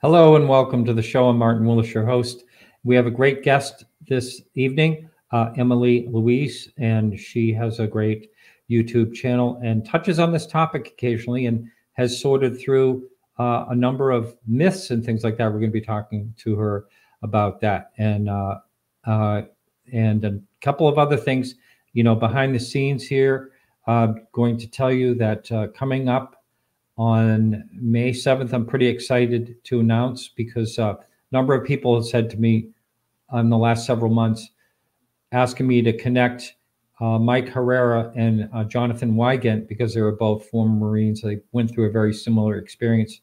Hello and welcome to the show. I'm Martin Willis, your host. We have a great guest this evening, uh, Emily Louise, and she has a great YouTube channel and touches on this topic occasionally and has sorted through uh, a number of myths and things like that. We're going to be talking to her about that and uh, uh and a couple of other things, you know, behind the scenes here. Uh, going to tell you that uh, coming up on May 7th. I'm pretty excited to announce because uh, a number of people have said to me in the last several months, asking me to connect uh, Mike Herrera and uh, Jonathan Weygandt because they were both former Marines. They went through a very similar experience.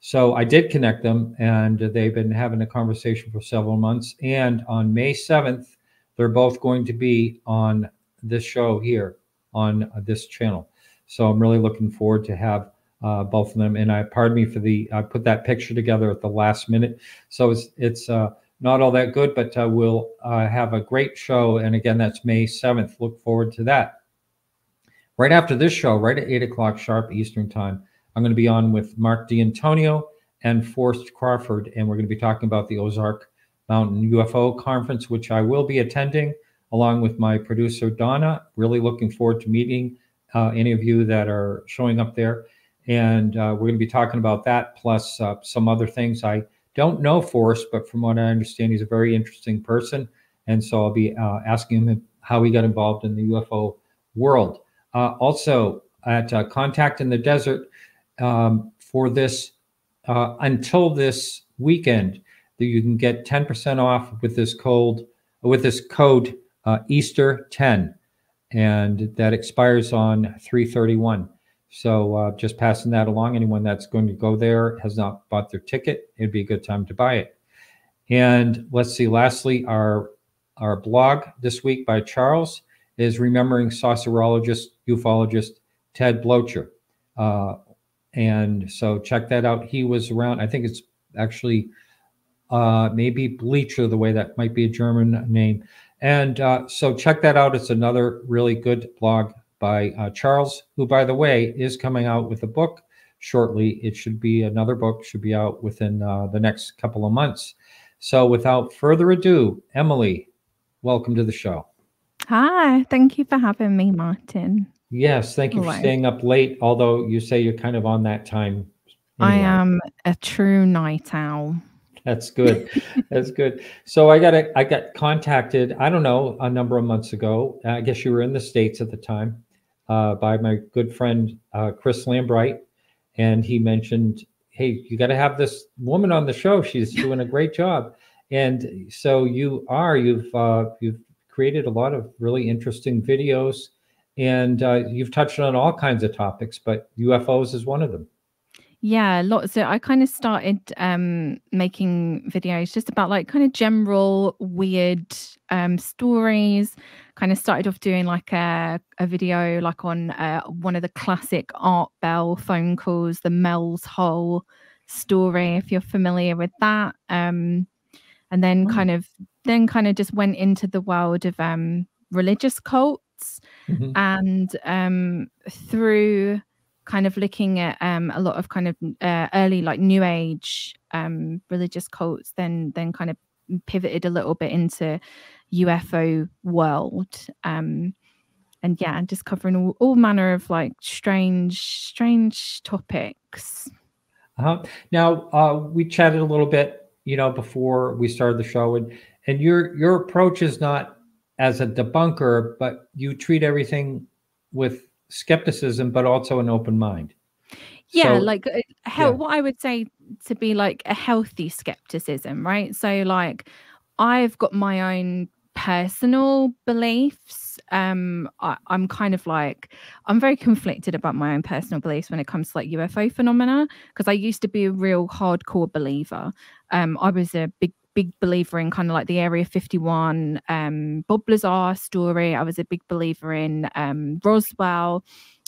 So I did connect them, and they've been having a conversation for several months. And on May 7th, they're both going to be on this show here on uh, this channel. So I'm really looking forward to have uh, both of them. And I pardon me for the I put that picture together at the last minute, so it's it's uh, not all that good, but uh, we'll uh, have a great show. And again, that's May seventh. Look forward to that. Right after this show, right at eight o'clock sharp Eastern time, I'm going to be on with Mark D'Antonio and Forrest Crawford, and we're going to be talking about the Ozark Mountain UFO conference, which I will be attending along with my producer Donna. Really looking forward to meeting uh, any of you that are showing up there and uh, we're going to be talking about that plus uh, some other things. I don't know Forrest, but from what I understand, he's a very interesting person, and so I'll be uh, asking him how he got involved in the UFO world. Uh, also, at uh, Contact in the Desert um, for this uh, until this weekend, that you can get 10% off with this code with this code Easter 10, and that expires on 331. So uh, just passing that along. Anyone that's going to go there has not bought their ticket. It'd be a good time to buy it. And let's see. Lastly, our our blog this week by Charles is remembering saucerologist, ufologist Ted Bloecher. Uh, and so check that out. He was around. I think it's actually uh, maybe Bleacher, the way that might be a German name. And uh, so check that out. It's another really good blog by uh, Charles, who, by the way, is coming out with a book shortly. It should be another book, should be out within uh, the next couple of months. So, without further ado, Emily, welcome to the show. Hi, thank you for having me, Martin. Yes, thank you for staying up late, although you say you're kind of on that time. Anyway. I am a true night owl. That's good. That's good. So I got a, I got contacted. I don't know a number of months ago. I guess you were in the states at the time, uh, by my good friend uh, Chris Lambright, and he mentioned, "Hey, you got to have this woman on the show. She's doing a great job." And so you are. You've uh, you've created a lot of really interesting videos, and uh, you've touched on all kinds of topics, but UFOs is one of them. Yeah, lots. So I kind of started um making videos just about like kind of general weird um stories. Kind of started off doing like a, a video like on uh, one of the classic Art Bell phone calls, the Mel's Hole story, if you're familiar with that. Um and then oh. kind of then kind of just went into the world of um religious cults mm-hmm. and um through kind of looking at um, a lot of kind of uh, early like new age um, religious cults then then kind of pivoted a little bit into ufo world um, and yeah just covering all, all manner of like strange strange topics uh-huh. now uh, we chatted a little bit you know before we started the show and and your your approach is not as a debunker but you treat everything with skepticism, but also an open mind. Yeah, so, like uh, how, yeah. what I would say to be like a healthy skepticism, right? So, like, I've got my own personal beliefs. Um, I, am kind of like I'm very conflicted about my own personal beliefs when it comes to like UFO phenomena because I used to be a real hardcore believer. Um, I was a big big believer in kind of like the Area 51 um, Bob Lazar story. I was a big believer in um, Roswell.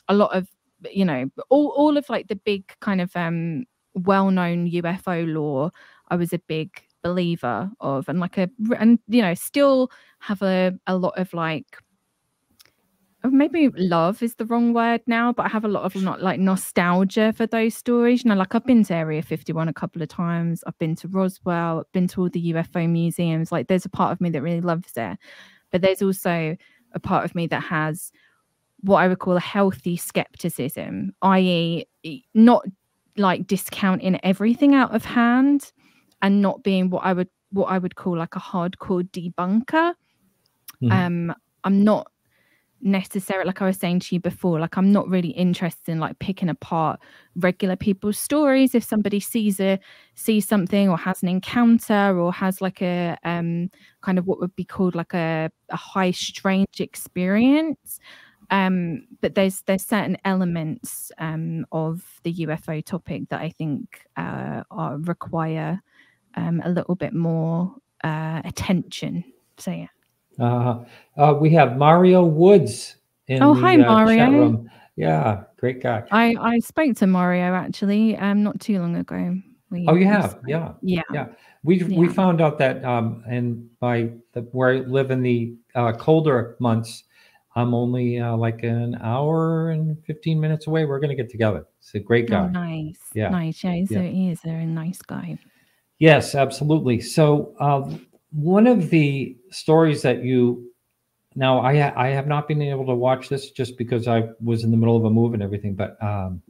A lot of, you know, all, all of like the big kind of um, well known UFO lore, I was a big believer of. And like a, and, you know, still have a, a lot of like, maybe love is the wrong word now, but I have a lot of not like nostalgia for those stories. You know, like I've been to Area 51 a couple of times. I've been to Roswell, I've been to all the UFO museums. Like there's a part of me that really loves it. But there's also a part of me that has what I would call a healthy skepticism, i.e., not like discounting everything out of hand and not being what I would what I would call like a hardcore debunker. Mm-hmm. Um, I'm not necessarily like I was saying to you before, like I'm not really interested in like picking apart regular people's stories. If somebody sees a sees something or has an encounter or has like a um kind of what would be called like a, a high strange experience. Um, but there's there's certain elements um of the UFO topic that I think uh are require um a little bit more uh attention. So yeah. Uh, uh, we have Mario Woods in oh, the hi, uh, Mario. chat room. Yeah, great guy. I, I spoke to Mario actually um not too long ago. We, oh, you have? Yeah. Yeah. Yeah. We yeah. we found out that um and by the, where I live in the uh, colder months, I'm only uh, like an hour and 15 minutes away. We're going to get together. It's a great guy. Oh, nice. Yeah. Nice. Yeah, he's, yeah. A, he is a nice guy. Yes, absolutely. So, uh, one of the stories that you now I ha- I have not been able to watch this just because I was in the middle of a move and everything, but um,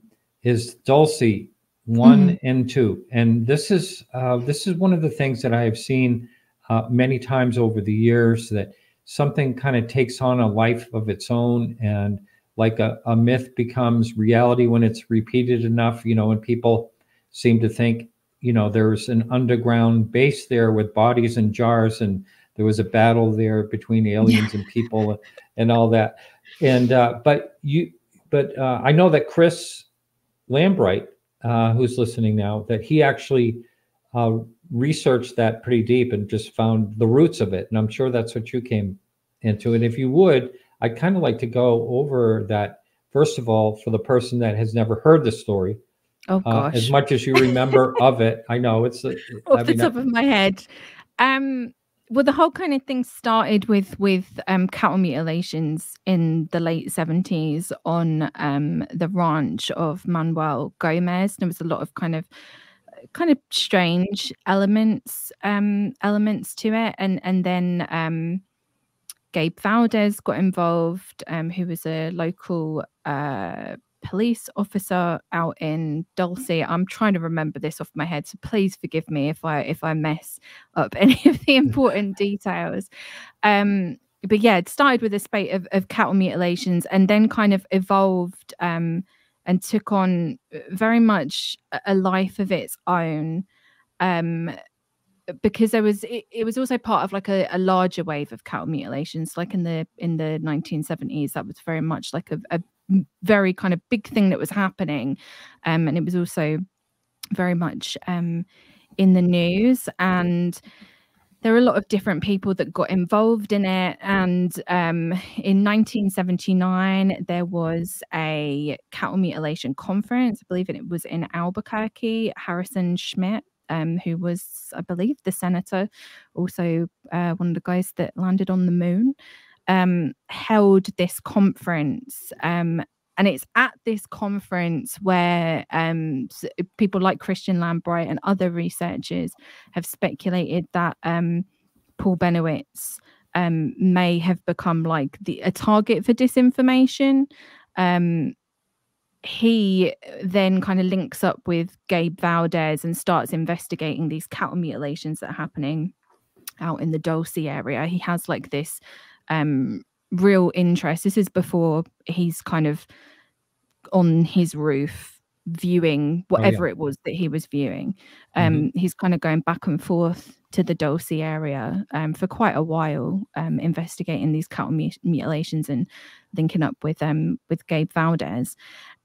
is Dulce one mm-hmm. and two, and this is uh, this is one of the things that I have seen uh, many times over the years that something kind of takes on a life of its own and like a, a myth becomes reality when it's repeated enough you know and people seem to think you know there's an underground base there with bodies in jars and there was a battle there between aliens and people and all that. And uh, but you but uh, i know that chris lambright uh, who's listening now that he actually uh, researched that pretty deep and just found the roots of it and i'm sure that's what you came into. And if you would i'd kind of like to go over that first of all for the person that has never heard the story Oh gosh. Uh, as much as you remember of it, I know it's uh, off I the top of my head. Um, well, the whole kind of thing started with with um, cattle mutilations in the late seventies on um, the ranch of Manuel Gomez. There was a lot of kind of kind of strange elements um, elements to it, and and then um, Gabe Valdez got involved, um, who was a local uh, police officer out in Dulce. I'm trying to remember this off my head, so please forgive me if I if I mess up any of the important details. Um, but yeah, it started with a spate of, of cattle mutilations and then kind of evolved um, and took on uh, very much a life of its own. Um, because there was it, it, was also part of like a, a, larger wave of cattle mutilations like in the in the 1970s that was very much like a, a very kind of big thing that was happening. Um, and it was also very much um, in the news. And there were a lot of different people that got involved in it. And um, in 1979, there was a cattle mutilation conference. I believe it was in Albuquerque. Harrison Schmitt um, who was, I believe, the senator, also uh, one of the guys that landed on the moon um, held this conference. Um, and it's at this conference where um, people like Christian Lambright and other researchers have speculated that um, Paul Bennewitz um, may have become like the a target for disinformation. Um, he then kind of links up with Gabe Valdez and starts investigating these cattle mutilations that are happening out in the Dulce area. He has like this um, real interest. This is before he's kind of on his roof viewing whatever oh, yeah. it was that he was viewing. Um, mm-hmm. He's kind of going back and forth to the Dulce area um, for quite a while, um, investigating these cattle mutilations and linking up with um, with Gabe Valdez,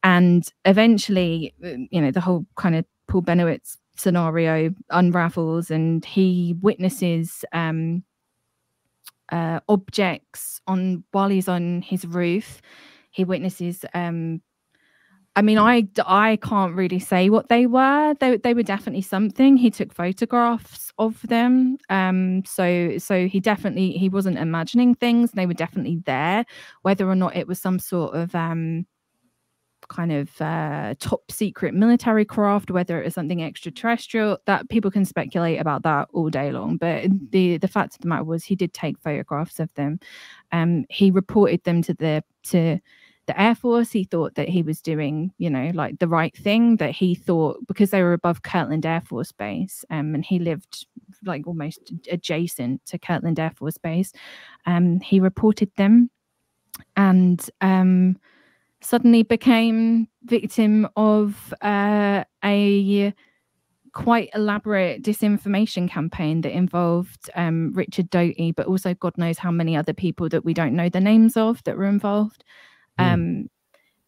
and eventually, uh, you know, the whole kind of Paul Bennewitz scenario unravels, and he witnesses um, uh, objects on while he's on his roof. He witnesses um, I mean, I I can't really say what they were. They they were definitely something. He took photographs of them. Um, so so he definitely he wasn't imagining things. They were definitely there. Whether or not it was some sort of um kind of uh, top secret military craft, whether it was something extraterrestrial, that people can speculate about that all day long. But the the fact of the matter was, he did take photographs of them. Um, he reported them to the to the Air Force. He thought that he was doing, you know, like the right thing, that he thought because they were above Kirtland Air Force Base um, and he lived like almost adjacent to Kirtland Air Force Base, um, he reported them and um, suddenly became victim of uh, a quite elaborate disinformation campaign that involved um, Richard Doty, but also God knows how many other people that we don't know the names of that were involved. Mm. Um,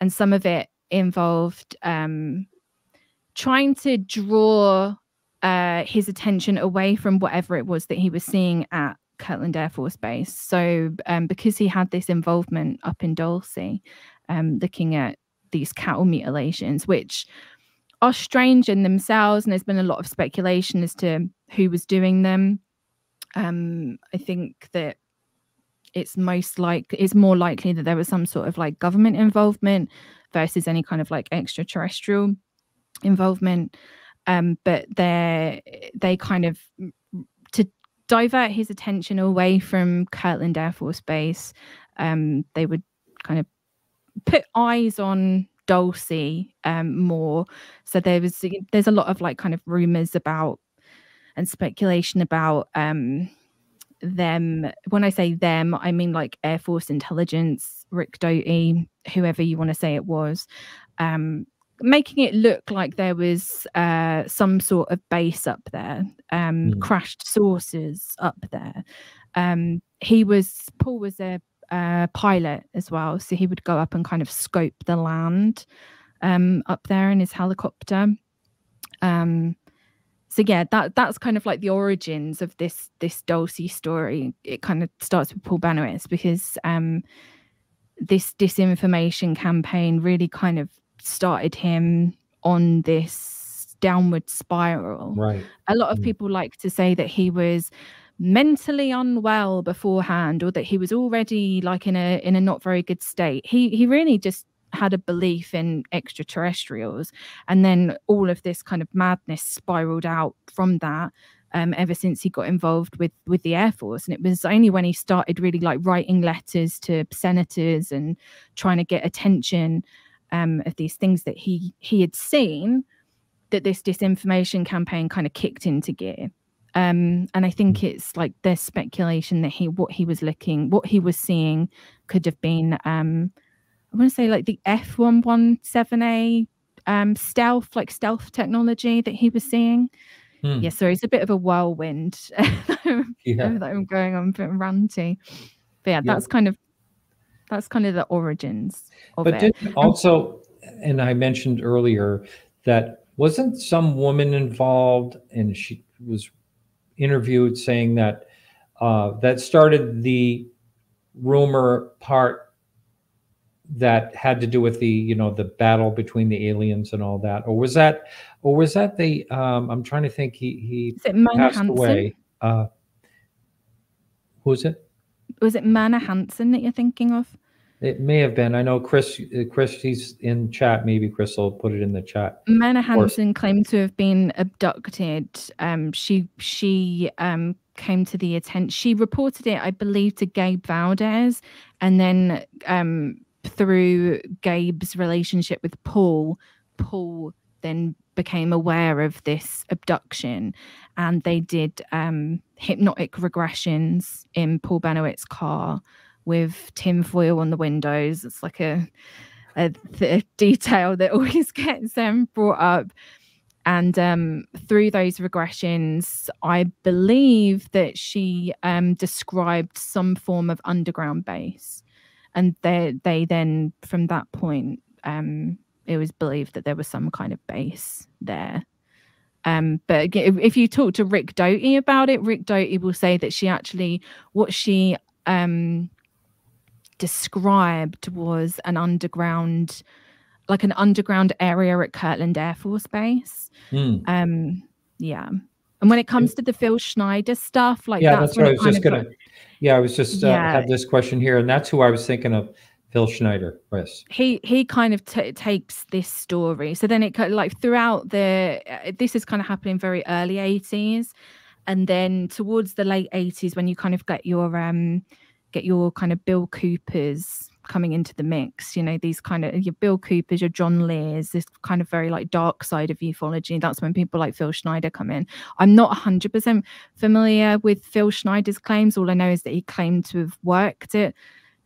and some of it involved um, trying to draw uh, his attention away from whatever it was that he was seeing at Kirtland Air Force Base. So, um, because he had this involvement up in Dulce, um, looking at these cattle mutilations, which are strange in themselves, and there's been a lot of speculation as to who was doing them. Um, I think that it's most like it's more likely that there was some sort of like government involvement versus any kind of like extraterrestrial involvement um but they they kind of to divert his attention away from Kirtland Air Force Base um they would kind of put eyes on Dulce um more. So there was there's a lot of like kind of rumors about and speculation about um them. When i say them i mean like air force intelligence rick doty whoever you want to say it was. Um, making it look like there was uh, some sort of base up there um, mm. crashed saucers up there. Um, he was paul was a uh, pilot as well. So he would go up and kind of scope the land um, up there in his helicopter. Um, so yeah that that's kind of like the origins of this this Dulce story. It kind of starts with paul Bennewitz because um this disinformation campaign really kind of started him on this downward spiral. Right. A lot of mm. people like to say that he was mentally unwell beforehand or that he was already like in a in a not very good state he he really just had a belief in extraterrestrials. And then all of this kind of madness spiraled out from that um, ever since he got involved with with the air force. And it was only when he started really like writing letters to senators and trying to get attention um, of these things that he he had seen that this disinformation campaign kind of kicked into gear um, and I think it's like there's speculation that he what he was looking, what he was seeing, could have been um, I want to say like the F117A um, stealth, like stealth technology that he was seeing. Hmm. Yeah, so it's a bit of a whirlwind yeah. that I'm going on a bit ranty. But yeah, that's kind of that's kind of the origins of but it. Did also, and I mentioned earlier that wasn't some woman involved, and she was interviewed saying that uh, that started the rumor part that had to do with the you know the battle between the aliens and all that. Or was that or was that the um i'm trying to think he he passed Hansen? away. Uh who's it? Was it Myrna Hansen that you're thinking of it may have been. I know chris uh, chris he's in chat. Maybe chris will put it in the chat. Myrna Hansen claimed to have been abducted. Um she she um came to the attention she reported it i believe to gabe valdez and then um through Gabe's relationship with Paul, Paul then became aware of this abduction and they did um, hypnotic regressions in Paul Bennewitz's car with tinfoil on the windows. It's like a, a, detail that always gets um, brought up. And um, through those regressions, I believe that she um, described some form of underground base and they they then from that point um, it was believed that there was some kind of base there. Um, but if, you talk to Rick Doty about it, Rick Doty will say that she actually what she um, described was an underground like an underground area at Kirtland Air Force Base. Mm. Um, yeah. And when it comes to the Phil Schneider stuff, like yeah, that's, that's what I was just gonna. Yeah, I was just uh, Yeah. had this question here, and that's who I was thinking of. Phil Schneider. Yes. he he kind of takes this story so then it like throughout the uh, this is kind of happening very early 80s and then towards the late 80s when you kind of get your um get your kind of bill coopers coming into the mix you know these kind of your bill coopers your john lears this kind of very like dark side of ufology that's when people like phil schneider come in i'm not 100% familiar with phil schneider's claims all i know is that he claimed to have worked at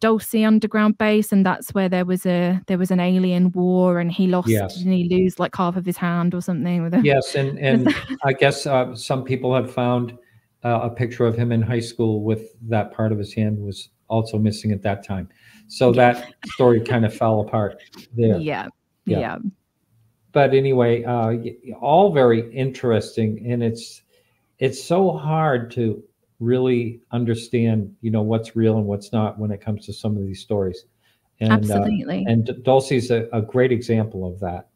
Dulce underground base, and that's where there was a there was an alien war, and he lost Yes. and he lose like half of his hand or something with a Yes, and and I guess uh, some people have found uh, a picture of him in high school with that part of his hand was also missing at that time. So that story kind of fell apart there. yeah Yeah. yeah but anyway, uh, all very interesting, and it's it's so hard to really understand, you know, what's real and what's not when it comes to some of these stories. And uh, absolutely and Dulce's a, a great example of that,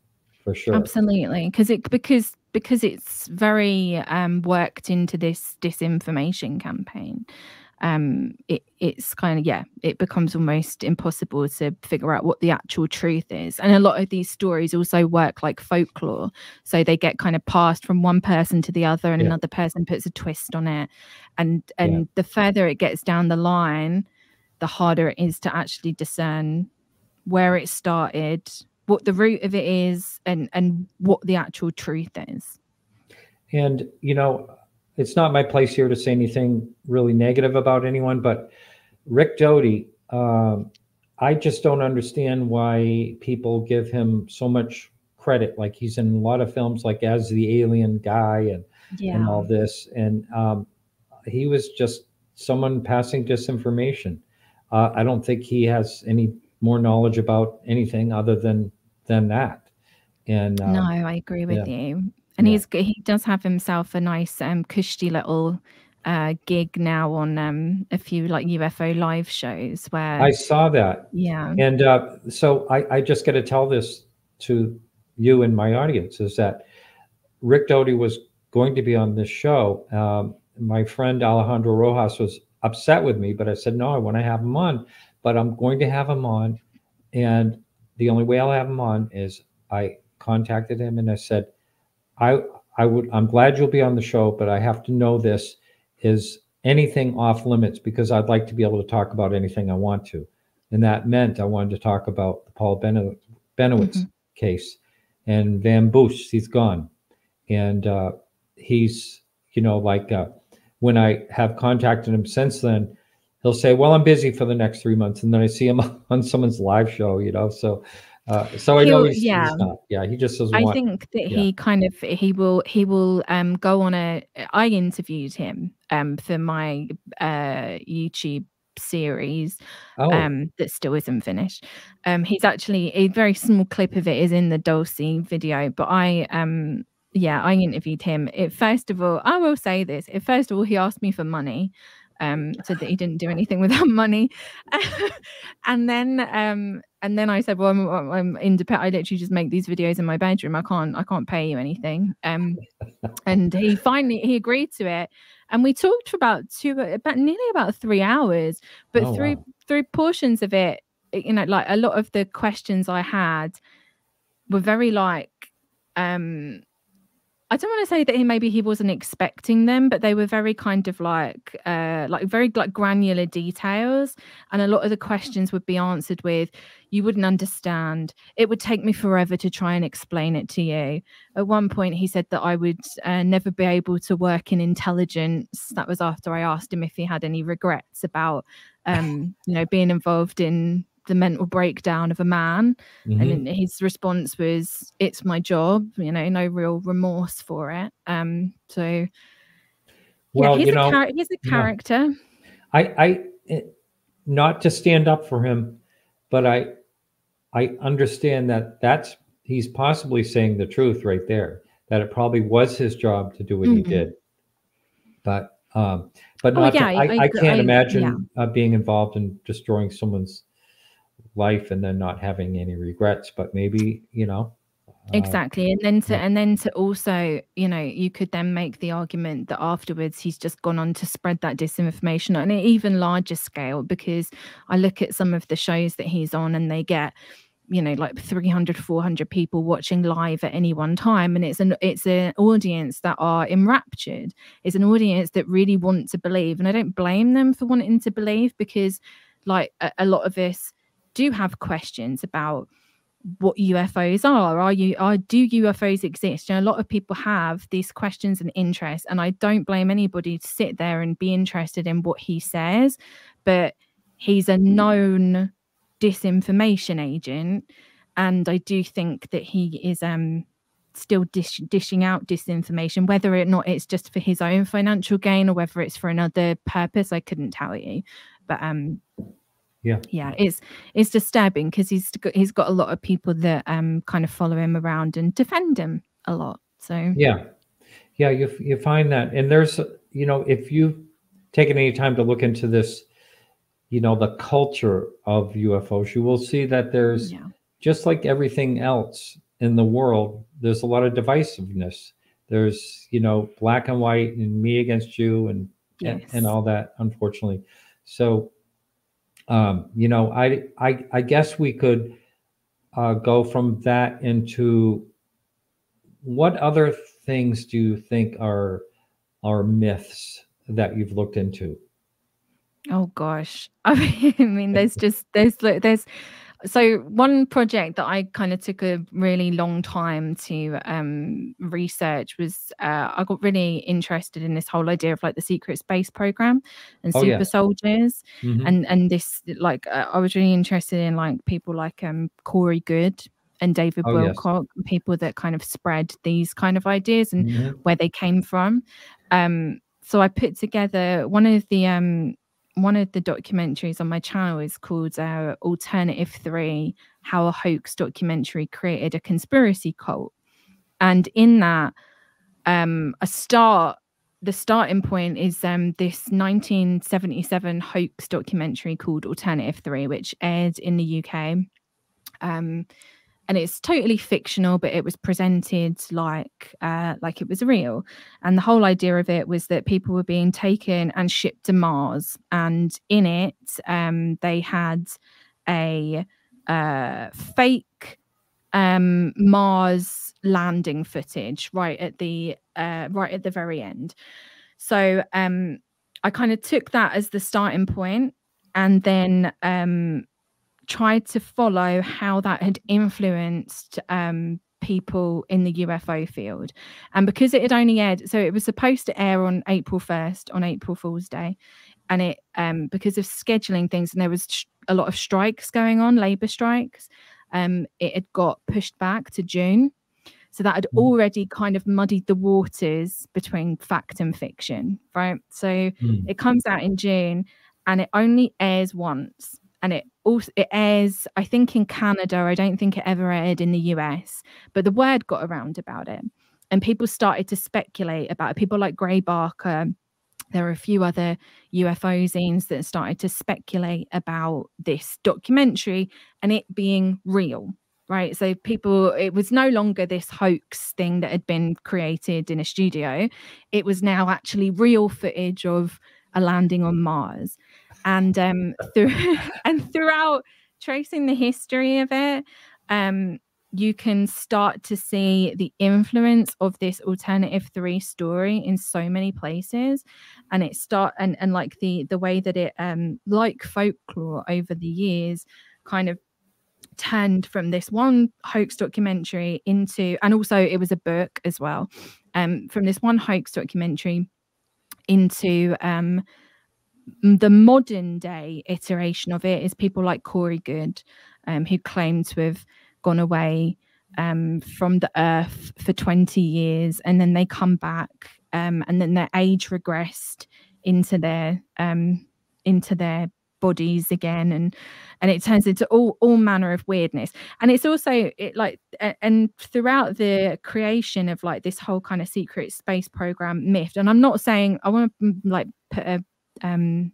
for sure. absolutely because it because because it's very um worked into this disinformation campaign. Um it it's kind of yeah it becomes almost impossible to figure out what the actual truth is. And a lot of these stories also work like folklore. So they get kind of passed from one person to the other and Yeah. another person puts a twist on it. And and the further it gets down the line the harder it is to actually discern where it started what the root of it is and and what the actual truth is And you know, it's not my place here to say anything really negative about anyone, but Rick Doty, um, I just don't understand why people give him so much credit. Like he's in a lot of films, like as the alien guy, and and all this, and um, he was just someone passing disinformation. Uh, I don't think he has any more knowledge about anything other than than that. And um, no i agree with yeah. you and Yeah. he's he does have himself a nice um cushy little uh gig now on um a few like ufo live shows where I saw that. yeah And uh, so I, I just got to tell this to you and my audience is that Rick Doty was going to be on this show. Um, my friend Alejandro Rojas was upset with me, but I said, no, I want to have him on, but I'm going to have him on. And the only way I'll have him on is I contacted him and I said, I, I would, I'm glad you'll be on the show, but I have to know this is anything off limits because I'd like to be able to talk about anything I want to. And that meant I wanted to talk about the Paul Beno- Bennewitz Mhm. case and Van Boos, he's gone. And uh, he's, you know, like uh, when I have contacted him since then, he'll say, well, I'm busy for the next three months. And then I see him on someone's live show, you know, so, uh, so I know He'll- he's, yeah. he's not. Yeah. He just doesn't I want, think that yeah. he kind of he will he will um go on a I interviewed him um for my uh YouTube series oh, um that still isn't finished um he's actually a very small clip of it is in the Dulce video but I um yeah I interviewed him it first of all I will say this it first of all he asked me for money um said that he didn't do anything without money. And then um and then I said well I'm, I'm- I'm independent I literally just make these videos in my bedroom. I can't I can't pay you anything. Um and he finally he agreed to it. And we talked for about two about nearly about three hours. But Oh, through wow. through portions of it you know like a lot of the questions i had were very like um i don't want to say that he maybe he wasn't expecting them but they were very kind of like uh like very like granular details and a lot of the questions would be answered with you wouldn't understand. It would take me forever to try and explain it to you. At one point he said that i would uh, never be able to work in intelligence. That was after i asked him if he had any regrets about um you know being involved in the mental breakdown of a man mhm. and his response was it's my job you know no real remorse for it um so well, yeah he's you a know, char- he's a yeah. character I, I, it- not to stand up for him, but I, I understand that that's he's possibly saying the truth right there. That it probably was his job to do what he Mhm. did, but um, but not Oh, yeah, to, I- I, I I, can't I- imagine yeah. uh, being involved in destroying someone's life and then not having any regrets but maybe you know uh, exactly and then to and then to also you know you could then make the argument that afterwards he's just gone on to spread that disinformation on an even larger scale because i look at some of the shows that he's on and they get you know like 300 400 people watching live at any one time and it's an it's an audience that are enraptured. It's an audience that really want to believe and i don't blame them for wanting to believe because like a, a lot of us do have questions about what UFOs are. Are you are do UFOs exist? You know, a lot of people have these questions and interests, and I don't blame anybody to sit there and be interested in what he says, but he's a known disinformation agent, and I do think that he is um still dish, dishing out disinformation, whether or not it's just for his own financial gain or whether it's for another purpose. I couldn't tell you, but um yeah. Yeah it's it's disturbing because he's got, he's got a lot of people that um kind of follow him around and defend him a lot so. Yeah. Yeah you, you find that and there's you know if you've taken any time to look into this you know the culture of ufos you will see that there's yeah. just like everything else in the world there's a lot of divisiveness. There's you know black and white and me against you and yes. and, and all that unfortunately. So um, you know, I, I, I guess we could uh, go from that into what other things do you think are are myths that you've looked into? Oh gosh, I mean, there's just there's there's so one project that I kind of took a really long time to um, research was uh, I got really interested in this whole idea of like the secret space program and oh, super yeah. soldiers mm-hmm. and and this like uh, I was really interested in like people like um, Corey Goode and David oh, Wilcock, yes. people that kind of spread these kind of ideas and mm-hmm. where they came from. Um, so I put together one of the um, one of the documentaries on my channel is called uh, Alternative 3 How a Hoax Documentary Created a Conspiracy Cult. And in that, um, a start, the starting point is um, this 1977 hoax documentary called Alternative 3, which aired in the UK. Um, and it's totally fictional but it was presented like uh, like it was real. And the whole idea of it was that people were being taken and shipped to mars and in it um, they had a uh, fake um, mars landing footage right at the uh, right at the very end. So um, i kind of took that as the starting point and then um, tried to follow how that had influenced um, people in the UFO field. And because it had only aired, so it was supposed to air on April 1st, on April Fool's Day. And it, um, because of scheduling things, and there was sh- a lot of strikes going on, labor strikes, um, it had got pushed back to June. So that had mm. already kind of muddied the waters between fact and fiction, right? So mm. it comes out in June and it only airs once and it also it airs i think in canada i don't think it ever aired in the us but the word got around about it and people started to speculate about it people like gray barker there are a few other UFO zines that started to speculate about this documentary and it being real, right? So people, it was no longer this hoax thing that had been created in a studio. It was now actually real footage of a landing on Mars and um through and throughout tracing the history of it um you can start to see the influence of this alternative three story in so many places. And it start and and like the the way that it um like folklore over the years kind of turned from this one hoax documentary into and also it was a book as well um from this one hoax documentary into um the modern day iteration of it is people like Corey Goode, um, who claim to have gone away um, from the earth for 20 years and then they come back um, and then their age regressed into their um, into their bodies again and and it turns into all all manner of weirdness. And it's also it like and throughout the creation of like this whole kind of secret space program myth and i'm not saying i want to like put a um,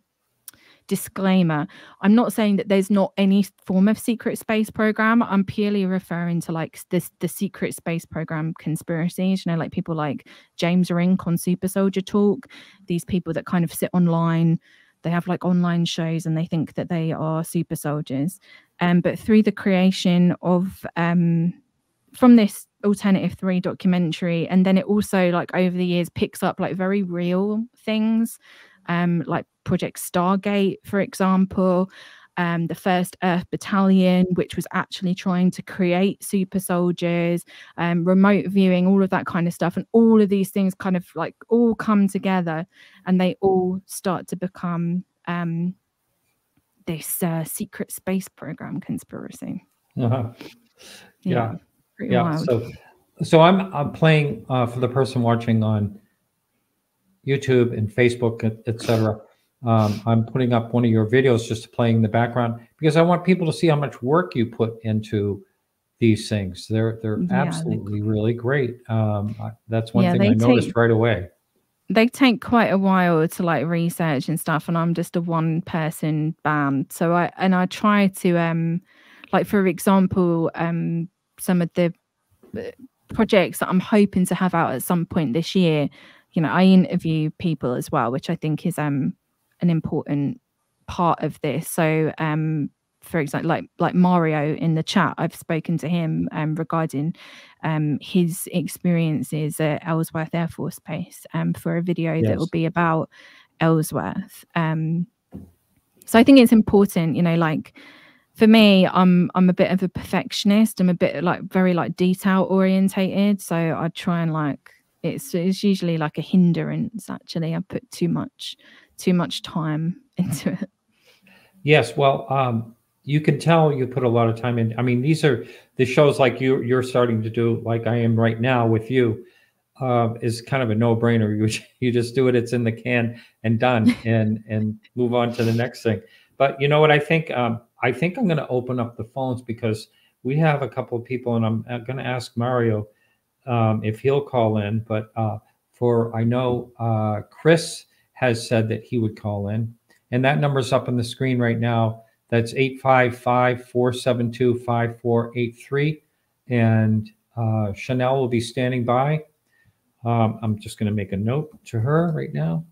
disclaimer. I'm not saying that there's not any form of secret space program. I'm purely referring to like this the secret space program conspiracies you know like people like james rink on super soldier talk these people that kind of sit online they have like online shows and they think that they are super soldiers. Um but through the creation of um from this alternative 3 documentary and then it also like over the years picks up like very real things um like project stargate for example um, the first Earth Battalion, which was actually trying to create super soldiers, um, remote viewing, all of that kind of stuff. And all of these things kind of like all come together and they all start to become um, this uh, secret space program conspiracy. Uh-huh. Yeah. Yeah. yeah. Wild. So, so I'm, I'm playing uh, for the person watching on YouTube and Facebook, etc. Um, I'm putting up one of your videos just playing in the background because I want people to see how much work you put into these things. They're they're yeah, absolutely they, really great. Um, that's one yeah, thing I noticed take, right away. They take quite a while to like research and stuff, and I'm just a one person band. So I and I try to um, like for example, um, some of the uh, projects that I'm hoping to have out at some point this year. You know, I interview people as well, which I think is um an important part of this. So, um, for example, like like Mario in the chat, I've spoken to him um, regarding um, his experiences at Ellsworth Air Force Base um, for a video yes. that will be about Ellsworth. Um, so I think it's important, you know, like for me, I'm I'm a bit of a perfectionist. I'm a bit like very like detail orientated. So I try and like it's it's usually like a hindrance. Actually, I put too much too much time into it. Yes, well, um, you can tell you put a lot of time in. I mean, these are the shows like you you're starting to do, like I am right now with you, uh, is kind of a no brainer. You you just do it; it's in the can and done, and and move on to the next thing. But you know what? I think um, I think I'm going to open up the phones because we have a couple of people, and I'm going to ask Mario um, if he'll call in. But uh, for I know uh, Chris has said that he would call in. And that number's up on the screen right now. That's 855 472 5483. And uh, Chanel will be standing by. Um, I'm just going to make a note to her right now.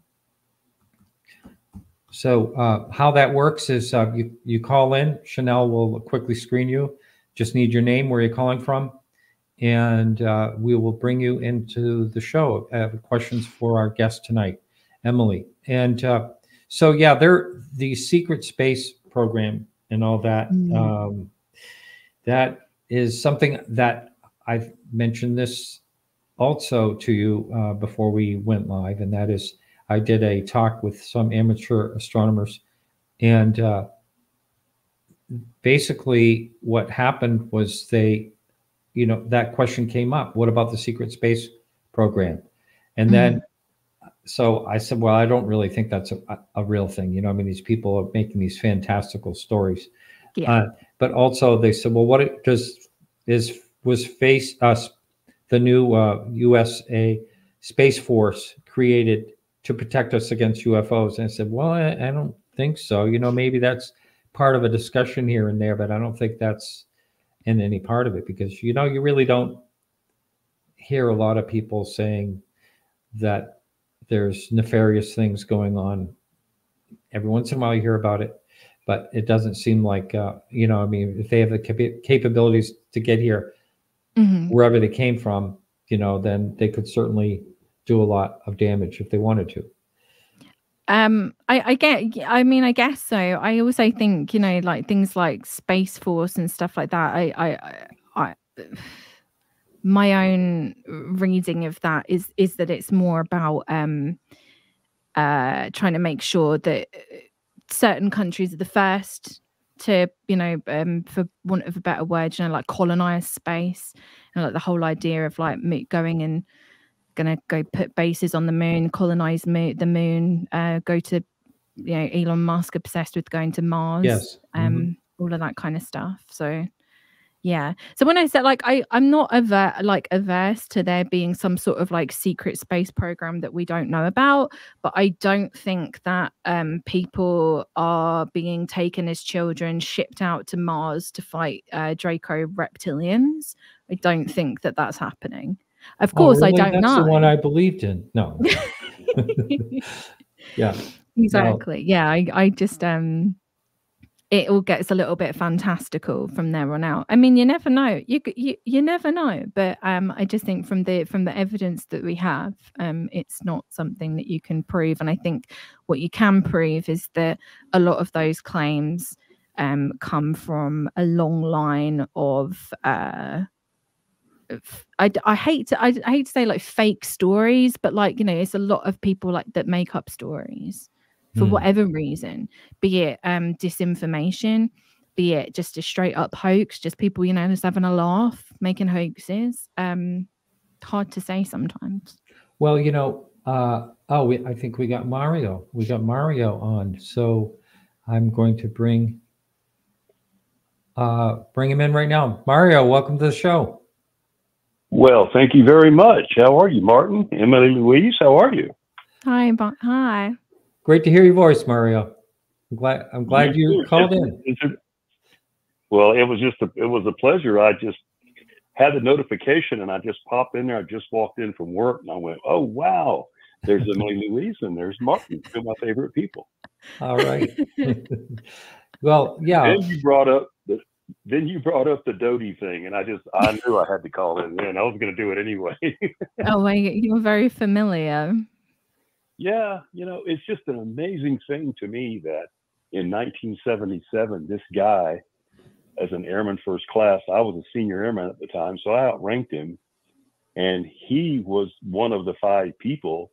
So, uh, how that works is uh, you, you call in, Chanel will quickly screen you. Just need your name, where you're calling from, and uh, we will bring you into the show. I have questions for our guest tonight. Emily. And uh, so, yeah, they're the secret space program and all that. Mm-hmm. Um, that is something that I've mentioned this also to you uh, before we went live, and that is I did a talk with some amateur astronomers, and uh, basically what happened was they, you know, that question came up: What about the secret space program? And mm-hmm. then so I said, well, I don't really think that's a, a, real thing. You know, I mean, these people are making these fantastical stories. Yeah. Uh, but also they said, well, what it does is was face us the new uh, USA Space Force created to protect us against UFOs. And I said, well, I, I don't think so. You know, maybe that's part of a discussion here and there, but I don't think that's in any part of it because, you know, you really don't hear a lot of people saying that there's nefarious things going on. Every once in a while, you hear about it, but it doesn't seem like uh, you know. I mean, if they have the cap- capabilities to get here, mm-hmm. wherever they came from, you know, then they could certainly do a lot of damage if they wanted to. Um, I, I get. I mean, I guess so. I also think you know, like things like Space Force and stuff like that. I, I, I, I my own reading of that is is that it's more about um uh trying to make sure that uh, certain countries are the first to you know um for want of a better word you know like colonize space and like the whole idea of like going and gonna go put bases on the moon colonize mo- the moon uh go to you know elon musk obsessed with going to mars yes um mm-hmm. all of that kind of stuff so Yeah. So when I said like I I'm not aver- like averse to there being some sort of like secret space program that we don't know about, but I don't think that um people are being taken as children shipped out to Mars to fight uh, Draco reptilians. I don't think that that's happening. Of Oh, course, I don't That's know. the one I believed in. No. yeah. exactly. Yeah, I I just um it all gets a little bit fantastical from there on out. I mean, you never know. You you, you never know, but um, I just think from the from the evidence that we have, um, it's not something that you can prove. And I think what you can prove is that a lot of those claims um, come from a long line of. Uh, I, I hate to I, I hate to say like fake stories, but like you know, it's a lot of people like that make up stories for Hmm. whatever reason, be it um disinformation, be it just a straight up hoax, just people, you know, just having a laugh, making hoaxes. Um hard to say sometimes. Well, you know, uh, oh, we, I think we got Mario. We got Mario on. So I'm going to bring uh, bring him in right now. Mario, welcome to the show. Well, thank you very much. How are you, Martin? Emily Louise, how are you? Hi, Bo- hi. Great to hear your voice, Mario. I'm glad I'm glad you too. called It's- in. it's a- well, it was just a, it was a pleasure. I just had the notification and I just popped in there. I just walked in from work and I went, oh wow, there's Emily Louise and there's Martin, two of my favorite people. All right. well, yeah. Then you brought up the then you brought up the Doty thing, and I just I knew I had to call in. And I was going to do it anyway. Oh, well, you're very familiar. Yeah, you know, it's just an amazing thing to me that in 1977, this guy, as an airman first class, I was a senior airman at the time, so I outranked him. And he was one of the five people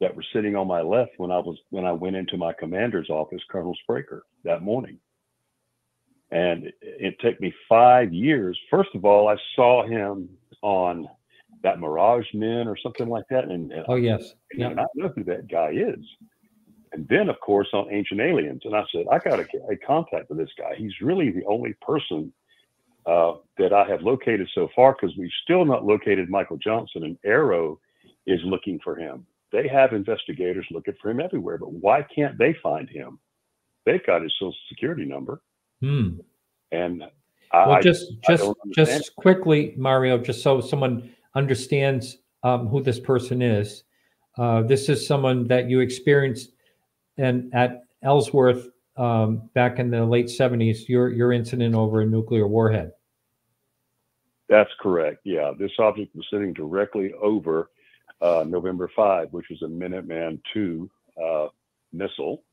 that were sitting on my left when I was when I went into my commander's office, Colonel Spraker, that morning. And it, took me five years. First of all, I saw him on that Mirage Men or something like that, and, and Oh yes. yeah. And I know who that guy is. And then, of course, on Ancient Aliens, and I said, I got a, a contact with this guy. He's really the only person uh, that I have located so far because we've still not located Michael Johnson, and AARO is looking for him. They have investigators looking for him everywhere, but why can't they find him? They've got his social security number, Hmm. and I, Well, just I just don't just quickly, Mario, just so someone understands um, who this person is. Uh, this is someone that you experienced and at Ellsworth um, back in the late '70s. Your your incident over a nuclear warhead. That's correct. Yeah, this object was sitting directly over uh, November 5, which was a Minuteman II uh, missile,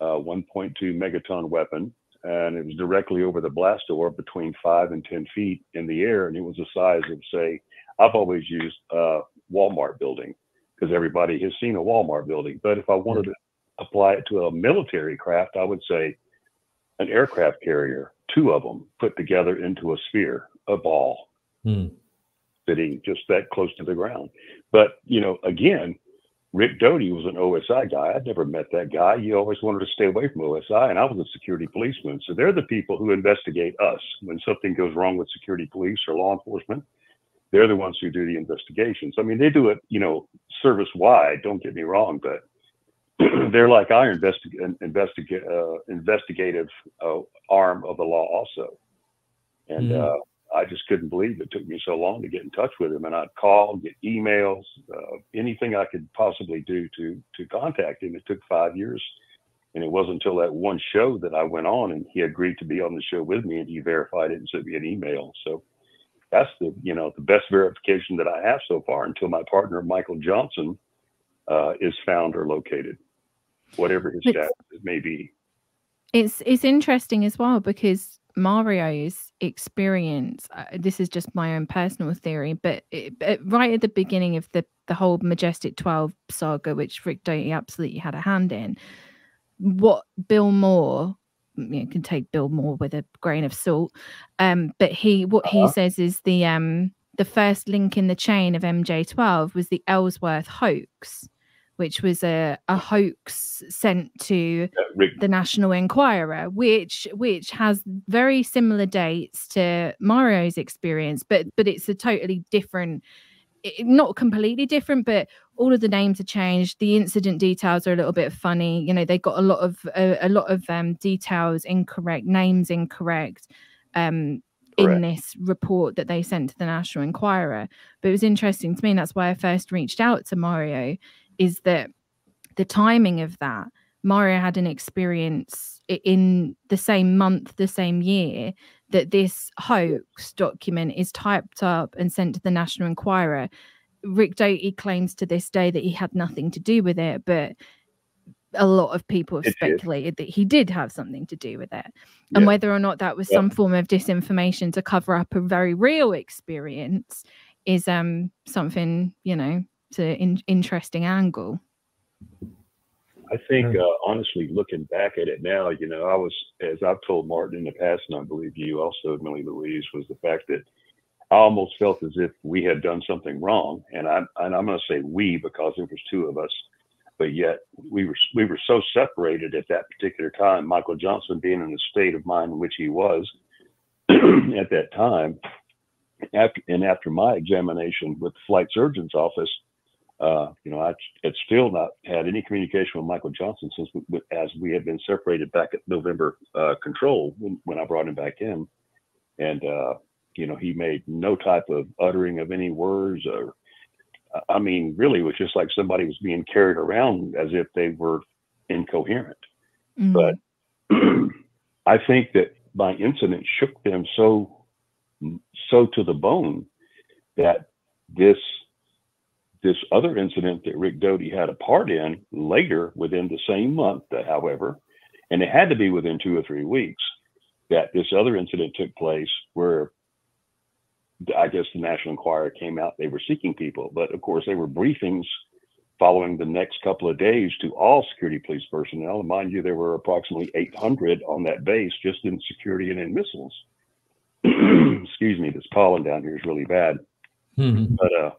uh, 1.2 megaton weapon, and it was directly over the blast door between five and 10 feet in the air. And it was the size of, say, I've always used a Walmart building because everybody has seen a Walmart building. But if I wanted to apply it to a military craft, I would say an aircraft carrier, two of them put together into a sphere, a ball Hmm. sitting just that close to the ground. But, you know, again, Rick Doty was an OSI guy. I'd never met that guy. He always wanted to stay away from OSI, and I was a security policeman. So they're the people who investigate us when something goes wrong with security police or law enforcement. They're the ones who do the investigations. I mean, they do it, you know, service wide. Don't get me wrong, but they're like our investig- investig- uh, investigative uh, arm of the law, also. And Mhm. uh, I just couldn't believe it took me so long to get in touch with him. And I'd call, get emails, uh, anything I could possibly do to to contact him. It took five years, and it wasn't until that one show that I went on, and he agreed to be on the show with me, and he verified it and sent me an email. So that's the you know the best verification that I have so far until my partner Michael Johnson uh, is found or located, whatever his status may be. It's it's interesting as well because Mario's experience. Uh, this is just my own personal theory, but, it, but right at the beginning of the the whole Majestic Twelve saga, which Rick Doty absolutely had a hand in, what Bill Moore. You can take Bill Moore with a grain of salt, um, but he what he Uh-huh. says is the um the first link in the chain of MJ12 was the Ellsworth hoax, which was a, a hoax sent to Rick, the National Enquirer, which which has very similar dates to Mario's experience, but but it's a totally different, not completely different, but all of the names are changed. The incident details are a little bit funny. You know, they got a lot of a, a lot of um, details incorrect, names incorrect. Um, in this report that they sent to the National Enquirer. But it was interesting to me, and that's why I first reached out to Mario, is that the timing of that Mario had an experience in the same month, the same year that this hoax document is typed up and sent to the National Enquirer. Rick Doty claims to this day that he had nothing to do with it, but a lot of people have speculated that he did have something to do with it. And Yeah. whether or not that was Yeah. some form of disinformation to cover up a very real experience is um something, you know, to in- interesting angle. I think, uh, honestly, looking back at it now, you know, I was, as I've told Martin in the past, and I believe you also, Emily Louise, was the fact that I almost felt as if we had done something wrong. And I'm, and I'm going to say we because there was two of us, but yet we were, we were so separated at that particular time. Michael Johnson being in the state of mind in which he was at that time. After, and after my examination with the flight surgeon's office, uh, you know, I had still not had any communication with Michael Johnson since we, as we had been separated back at November uh, control when, when I brought him back in. And, uh, you know, he made no type of uttering of any words or, I mean, really it was just like somebody was being carried around as if they were incoherent. Mm. But I think that my incident shook them so so to the bone that this this other incident that Rick Doty had a part in later within the same month, however, and it had to be within two or three weeks, that this other incident took place where I guess the National Enquirer came out, they were seeking people, but of course they were briefings following the next couple of days to all security police personnel. And mind you, there were approximately 800 on that base just in security and in missiles. Excuse me, this pollen down here is really bad. Mhm. But uh,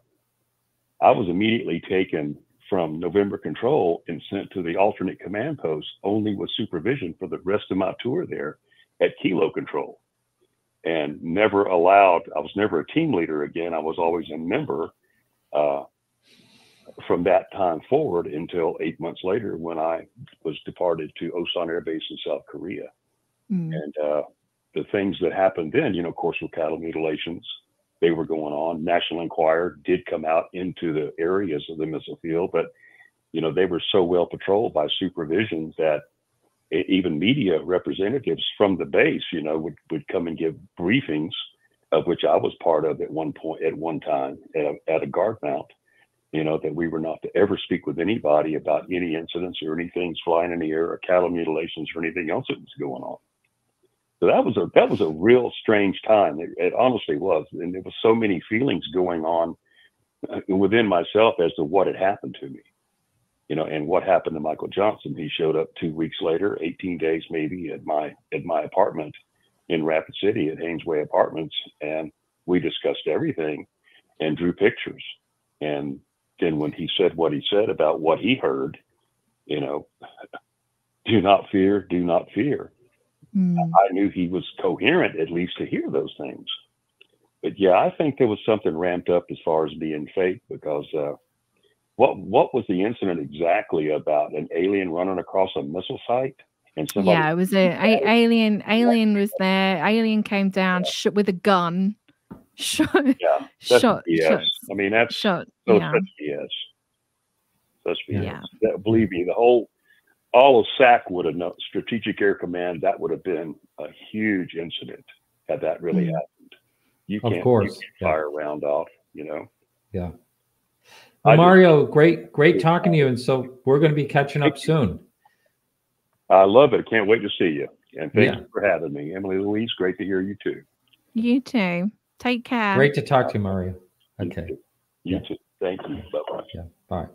I was immediately taken from November Control and sent to the alternate command post, only with supervision for the rest of my tour there at Kilo Control. And never allowed, I was never a team leader again. I was always a member uh, from that time forward until eight months later when I was departed to Osan Air Base in South Korea. Mm. And uh, the things that happened then, you know, of course, were cattle mutilations. They were going on. National Enquirer did come out into the areas of the missile field, but you know they were so well patrolled by supervision that even media representatives from the base, you know, would, would come and give briefings, of which I was part of at one point, at one time, at a, at a guard mount. You know that we were not to ever speak with anybody about any incidents or anything flying in the air or cattle mutilations or anything else that was going on. So that was a that was a real strange time. It, it honestly was, and there was so many feelings going on uh, within myself as to what had happened to me, you know, and what happened to Michael Johnson. He showed up two weeks later, 18 days maybe, at my at my apartment in Rapid City at Hainesway Apartments, and we discussed everything and drew pictures. And then when he said what he said about what he heard, you know, do not fear, do not fear. Mm. I knew he was coherent at least to hear those things. But yeah, I think there was something ramped up as far as being fake because uh, what what was the incident exactly about? An alien running across a missile site and somebody Yeah, it was a, a alien. Alien was there. Alien came down sh- with a gun, shot, yeah, that's shot, BS. I mean that's shot. so Yeah, such BS. Such BS. Yeah. That, believe me, the whole all of SAC would have known Strategic Air Command that would have been a huge incident had that really Mm. happened. You can't, course, you can't yeah. fire a round off, you know. Yeah. I Well, just- Mario, great, great talking to you. And so we're going to be catching up soon. I love it. Can't wait to see you. And thank Yeah. you for having me. Emily Louise, great to hear you too. you too. Take care. Great to talk to you, Mario. You Okay. too. You Yeah. too. Thank you. Bye bye. Yeah. Bye.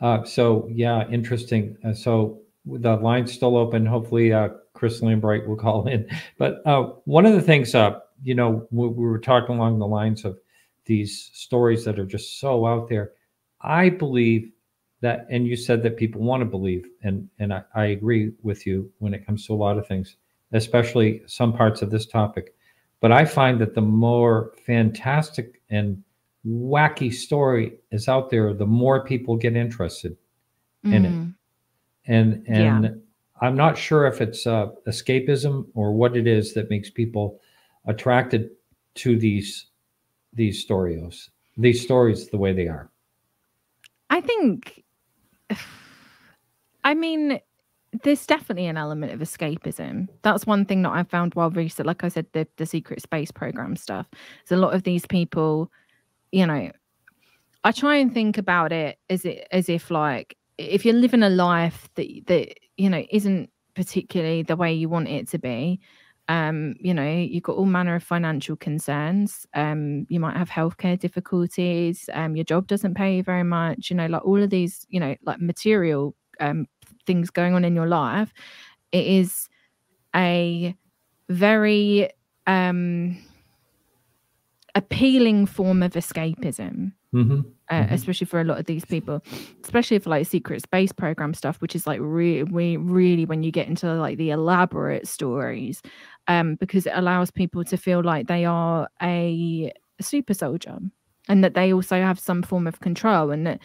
Uh, so yeah, interesting. Uh, so the line's still open. Hopefully, uh, Chris Lambright will call in. But uh, one of the things, uh, you know, we, we were talking along the lines of these stories that are just so out there. I believe that and you said that people want to believe and and I, I agree with you when it comes to a lot of things especially some parts of this topic but i find that the more fantastic and wacky story is out there the more people get interested in it Mm. And and Yeah. i'm not sure if it's uh, escapism or what it is that makes people attracted to these these storios these stories the way they are I think, I mean, there's definitely an element of escapism. That's one thing that I found while research, like I said, the, the secret space program stuff. So a lot of these people, you know, I try and think about it as it as if like if you're living a life that that you know isn't particularly the way you want it to be, um, you know, you've got all manner of financial concerns. Um, you might have healthcare difficulties. Um, your job doesn't pay you very much. You know, like all of these, you know, like material um things going on in your life. It is a very um appealing form of escapism hmm uh, Mhm. especially for a lot of these people, especially for like secret space program stuff, which is like really, really when you get into like the elaborate stories, um, because it allows people to feel like they are a super soldier and that they also have some form of control and that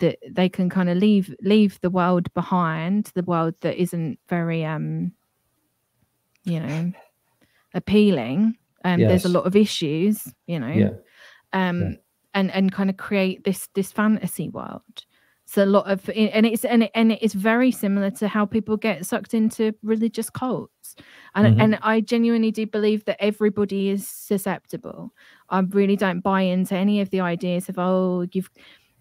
that they can kind of leave leave the world behind, the world that isn't very um, you know, appealing. Um, there's a lot of issues, you know yeah um Yeah. And and kind of create this this fantasy world. So a lot of and it's and it, and it is very similar to how people get sucked into religious cults. And Mhm. and i genuinely do believe that everybody is susceptible. I really don't buy into any of the ideas of oh you've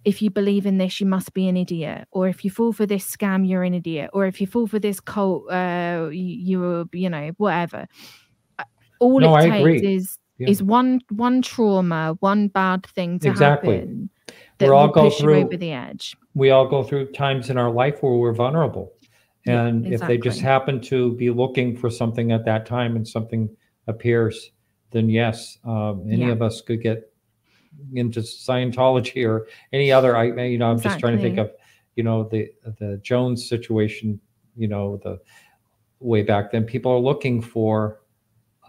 if you believe in this you must be an idiot. Or if you fall for this scam you're an idiot. Or if you fall for this cult uh you, you're you know whatever. Uh, all No, it I takes agree. is Yeah. is one one trauma, one bad thing to Exactly. happen that We're all will go push you through- over the edge. we all go through times in our life where we're vulnerable Yeah, and if they just happen to be looking for something at that time and something appears then yes um, any Yeah. of us could get into scientology or any other i you know i'm just trying to think of you know the the jones situation you know the way back then people are looking for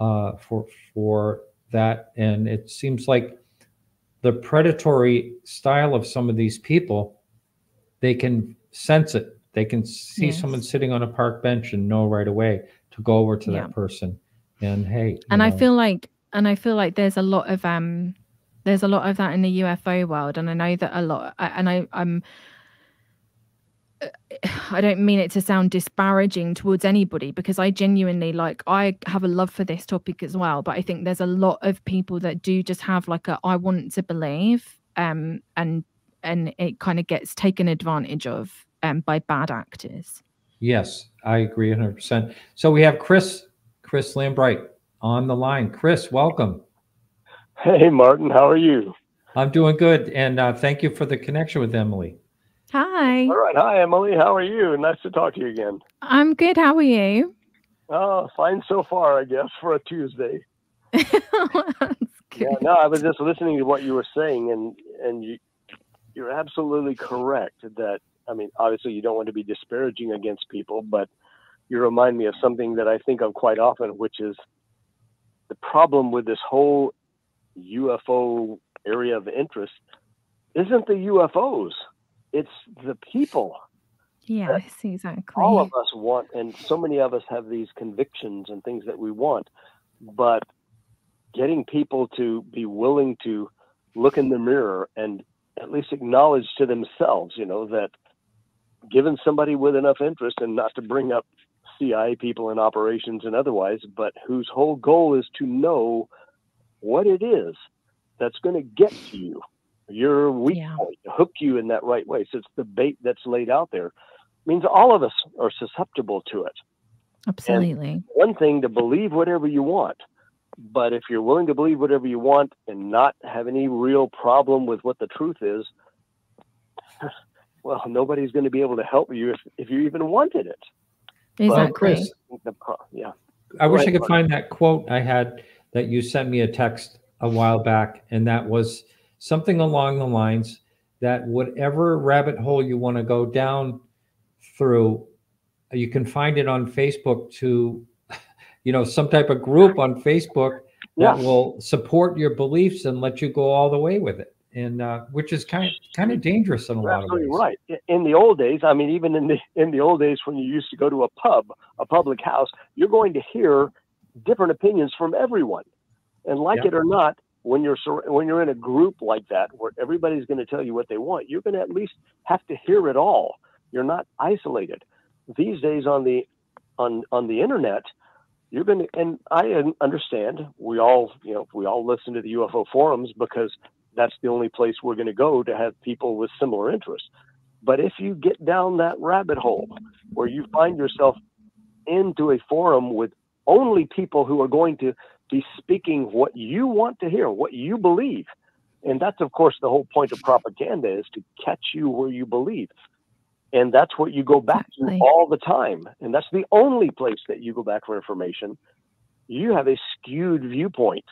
uh for for that and it seems like the predatory style of some of these people they can sense it. They can see someone sitting on a park bench and know right away to go over to Yeah. that person and hey And I feel like and I feel like there's a lot of um there's a lot of that in the UFO world and I know that a lot and I I'm I don't mean it to sound disparaging towards anybody because I genuinely like I have a love for this topic as well but I think there's a lot of people that do just have like a I want to believe um and and it kind of gets taken advantage of um by bad actors. yes i agree 100% so we have chris chris lambright on the line chris welcome Hey, Martin, how are you? i'm doing good and uh, thank you for the connection with emily Hi. All right. Hi, Emily. How are you? Nice to talk to you again. I'm good. How are you? Oh, fine so far, I guess, for a Tuesday. Yeah, no, I was just listening to what you were saying, and and you, you're absolutely correct that I mean, obviously, you don't want to be disparaging against people, but you remind me of something that I think of quite often, which is the problem with this whole UFO area of interest isn't the UFOs; it's the people. Yes, exactly. all of us want and so many of us have these convictions and things that we want but getting people to be willing to look in the mirror and at least acknowledge to themselves you know that given somebody with enough interest and not to bring up CIA people in operations and otherwise but whose whole goal is to know what it is that's going to get to you your weak Yeah. point hook you in that right way so it's the bait that's laid out there means all of us are susceptible to it. Absolutely. One thing to believe whatever you want, but if you're willing to believe whatever you want and not have any real problem with what the truth is, well, nobody's going to be able to help you if, if you even wanted it. well Exactly. chris The pro- yeah. I wish I could find that quote I had that you sent me a text a while back, and that was something along the lines that whatever rabbit hole you want to go down through, you can find it on Facebook to, you know, some type of group on Facebook that Yeah. will support your beliefs and let you go all the way with it. And uh, which is kind kind of dangerous in a You're lot of ways. right. In the old days, I mean, even in the in the old days when you used to go to a pub, a public house, you're going to hear different opinions from everyone, and like Yeah. it or not, when you're when you're in a group like that where everybody's going to tell you what they want, you're going to at least have to hear it all. You're not isolated. These days on the on on the internet, you're going to and I understand we all you know we all listen to the UFO forums because that's the only place we're going to go to have people with similar interests. But if you get down that rabbit hole where you find yourself into a forum with only people who are going to be speaking what you want to hear, what you believe, and that's of course the whole point of propaganda is to catch you where you believe. And that's what you go back Exactly. to all the time. And that's the only place that you go back for information. You have a skewed viewpoint,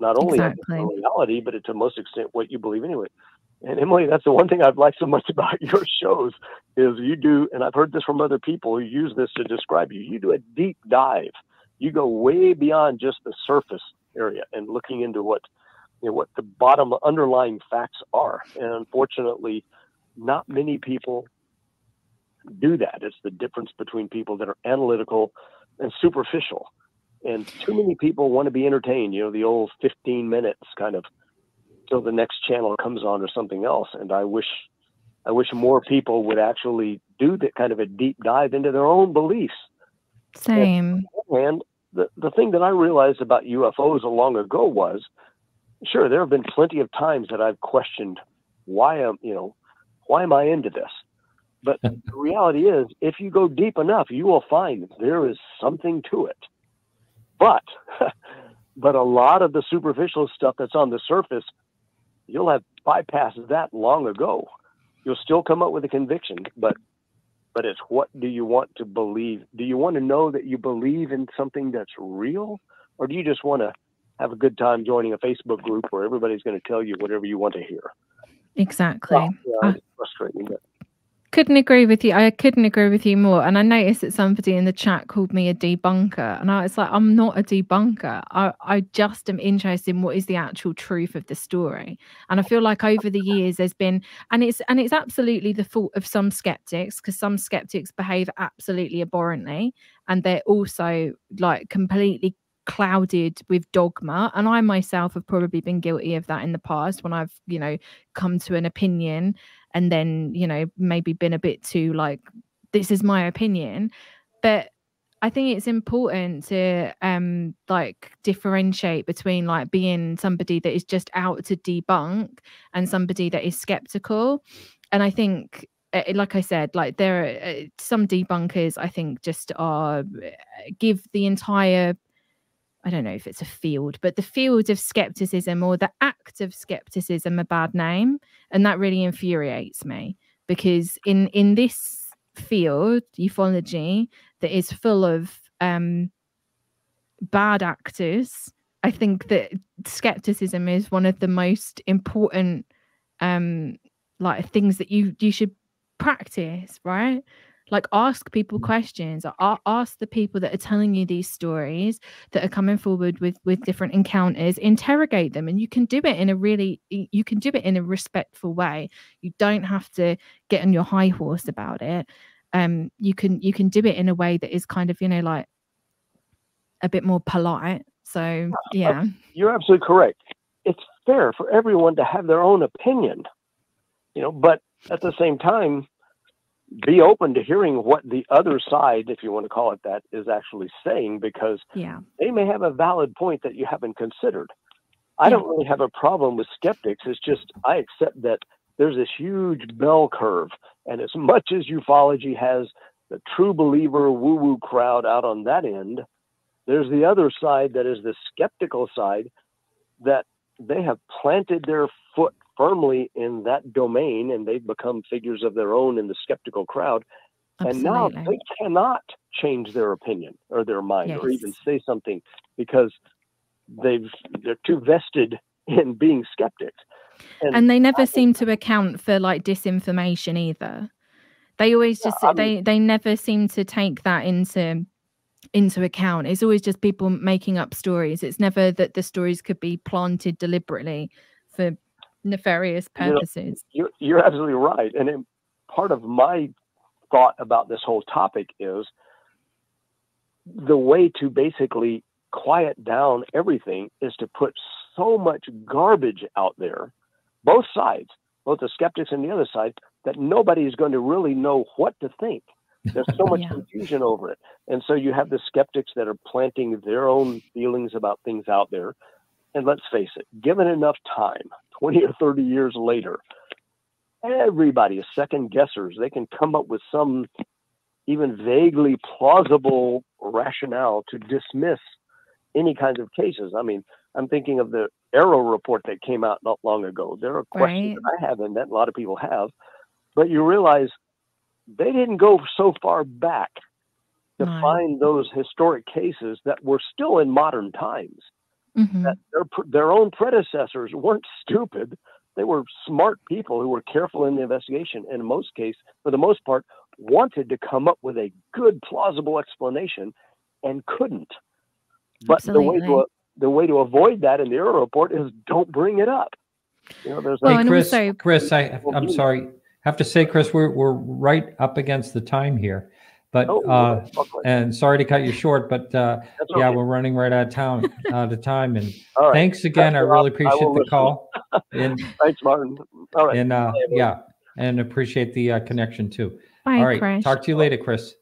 not only Exactly. the reality, but to most extent what you believe anyway. And Emily, that's the one thing I've liked so much about your shows is you do, and I've heard this from other people who use this to describe you. You do a deep dive. You go way beyond just the surface area and looking into what you know, what the bottom underlying facts are. And unfortunately, not many people do that. It's the difference between people that are analytical and superficial. And too many people want to be entertained, you know, the old 15 minutes kind of till the next channel comes on or something else. And I wish I wish more people would actually do that kind of a deep dive into their own beliefs. Same. And the, the thing that I realized about UFOs a long ago was, sure, there have been plenty of times that I've questioned why am you know why am I into this? But the reality is, if you go deep enough, you will find there is something to it. But but a lot of the superficial stuff that's on the surface, you'll have bypassed that long ago. You'll still come up with a conviction, but but it's what do you want to believe? Do you want to know that you believe in something that's real, or do you just want to have a good time joining a Facebook group where everybody's going to tell you whatever you want to hear? Exactly. Well, yeah, frustrating. But couldn't agree with you. I couldn't agree with you more. And I noticed that somebody in the chat called me a debunker. And I was like, I'm not a debunker. I, I just am interested in what is the actual truth of the story. And I feel like over the years there's been and it's and it's absolutely the fault of some skeptics, because some skeptics behave absolutely abhorrently and they're also like completely clouded with dogma and i myself have probably been guilty of that in the past when i've you know come to an opinion and then you know maybe been a bit too like this is my opinion. But i think it's important to um like differentiate between like being somebody that is just out to debunk and somebody that is skeptical. And i think uh, like i said like there are uh, some debunkers i think just are give the entire I don't know if it's a field, but the field of skepticism or the act of skepticism a bad name, and that really infuriates me because in in this field, ufology, that is full of um, bad actors, I think that skepticism is one of the most important um, like things that you you should practice, right? Like ask people questions a- ask the people that are telling you these stories that are coming forward with with different encounters interrogate them and you can do it in a really you can do it in a respectful way. You don't have to get on your high horse about it. Um you can you can do it in a way that is kind of you know like a bit more polite. So yeah. you're absolutely correct. It's fair for everyone to have their own opinion, you know, but at the same time, be open to hearing what the other side, if you want to call it that, is actually saying because yeah they may have a valid point that you haven't considered. I Yeah. don't really have a problem with skeptics. It's just I accept that there's this huge bell curve. And as much as ufology has the true believer woo woo crowd out on that end, there's the other side that is the skeptical side that they have planted their firmly in that domain and they've become figures of their own in the skeptical crowd. Absolutely. And now they cannot change their opinion or their mind or even say something because they've they're too vested in being skeptics. and, and they never seem to account for like disinformation either they always just yeah, they mean, they never seem to take that into into account it's always just people making up stories it's never that the stories could be planted deliberately for nefarious purposes you know, you're, you're absolutely right and it, part of my thought about this whole topic is the way to basically quiet down everything is to put so much garbage out there, both sides, both the skeptics and the other side, that nobody is going to really know what to think. There's so much yeah. confusion over it. And so you have the skeptics that are planting their own feelings about things out there. And let's face it, given enough time, 20 or 30 years later, everybody is second guessers. They can come up with some even vaguely plausible rationale to dismiss any kinds of cases. I mean, I'm thinking of the AARO report that came out not long ago. There are questions right. that I have and that a lot of people have, but you realize they didn't go so far back to right. find those historic cases that were still in modern times. Mm-hmm. That their their own predecessors weren't stupid; they were smart people who were careful in the investigation. And in most cases, for the most part, wanted to come up with a good, plausible explanation and couldn't. But Absolutely. the way to the way to avoid that in the AARO report is don't bring it up. You know, there's like, hey, Chris, also, Chris, I, I'm sorry, have to say, Chris, we're we're right up against the time here, but oh, uh, and sorry to cut you short, but uh, okay. yeah, we're running right out of town out of time. And right. thanks again. I really appreciate the listen. call. And thanks, Martin. All right. And uh, yeah, and appreciate the uh, connection too. Bye, All right. Chris. Talk to you later, Chris.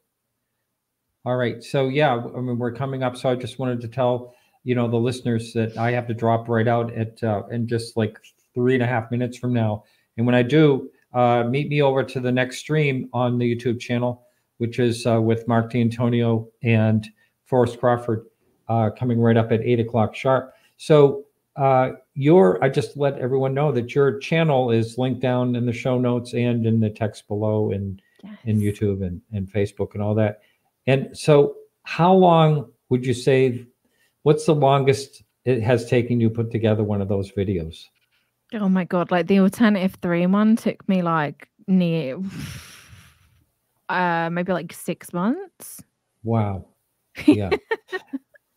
All right. So yeah, I mean, we're coming up. So I just wanted to tell you know the listeners that I have to drop right out at uh, in just like three and a half minutes from now. And when I do, uh, meet me over to the next stream on the YouTube channel, which is uh, with Mark D'Antonio and Forrest Crawford, uh, coming right up at eight o'clock sharp. So uh, your, I just let everyone know that your channel is linked down in the show notes and in the text below, and yes. in YouTube and and Facebook and all that. And so, how long would you say What's the longest it has taken you put together one of those videos? Oh my god! Like the alternative three one took me like near, uh, maybe like six months. Wow. Yeah.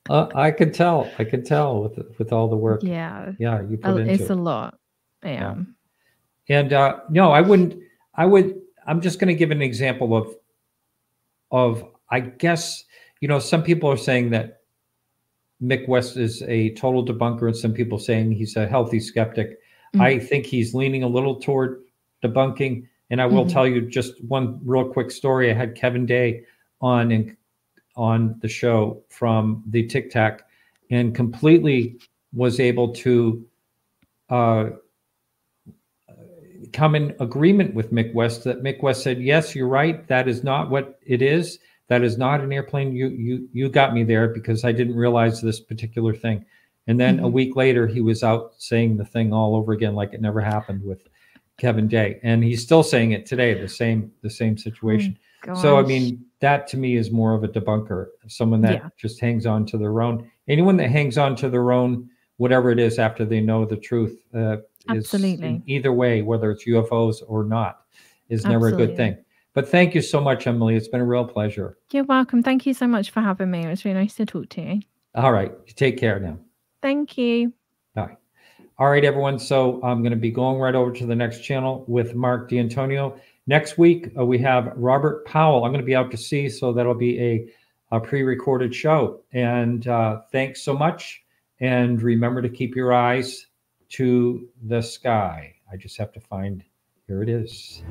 uh, I could tell. I could tell with with all the work. Yeah. Yeah, you put into it's it. a lot. Yeah. yeah. And uh, no, I wouldn't. I would. I'm just going to give an example of of I guess you know some people are saying that Mick West is a total debunker, and some people saying he's a healthy skeptic. Mm-hmm. I think he's leaning a little toward debunking. And I will mm-hmm. tell you just one real quick story. I had Kevin Day on in, on the show from the Tic Tac, and completely was able to uh, come in agreement with Mick West that Mick West said, "Yes, you're right. That is not what it is." that is not an airplane. You you you got me there because I didn't realize this particular thing. And then mm-hmm. a week later, he was out saying the thing all over again, like it never happened with Kevin Day, and he's still saying it today. The same the same situation. Oh, so I mean, that to me is more of a debunker, someone that yeah. just hangs on to their own. Anyone that hangs on to their own, whatever it is, after they know the truth, uh, absolutely either way, whether it's UFOs or not, is never absolutely. a good thing. But thank you so much, Emily. It's been a real pleasure. You're welcome. Thank you so much for having me. It was really nice to talk to you. All right. Take care now. Thank you. Bye. All right, everyone. So I'm going to be going right over to the next channel with Mark D'Antonio. Next week, uh, we have Robert Powell. I'm going to be out to sea, so that'll be a, a pre recorded show. And uh, thanks so much. And remember to keep your eyes to the sky. I just have to find, here it is.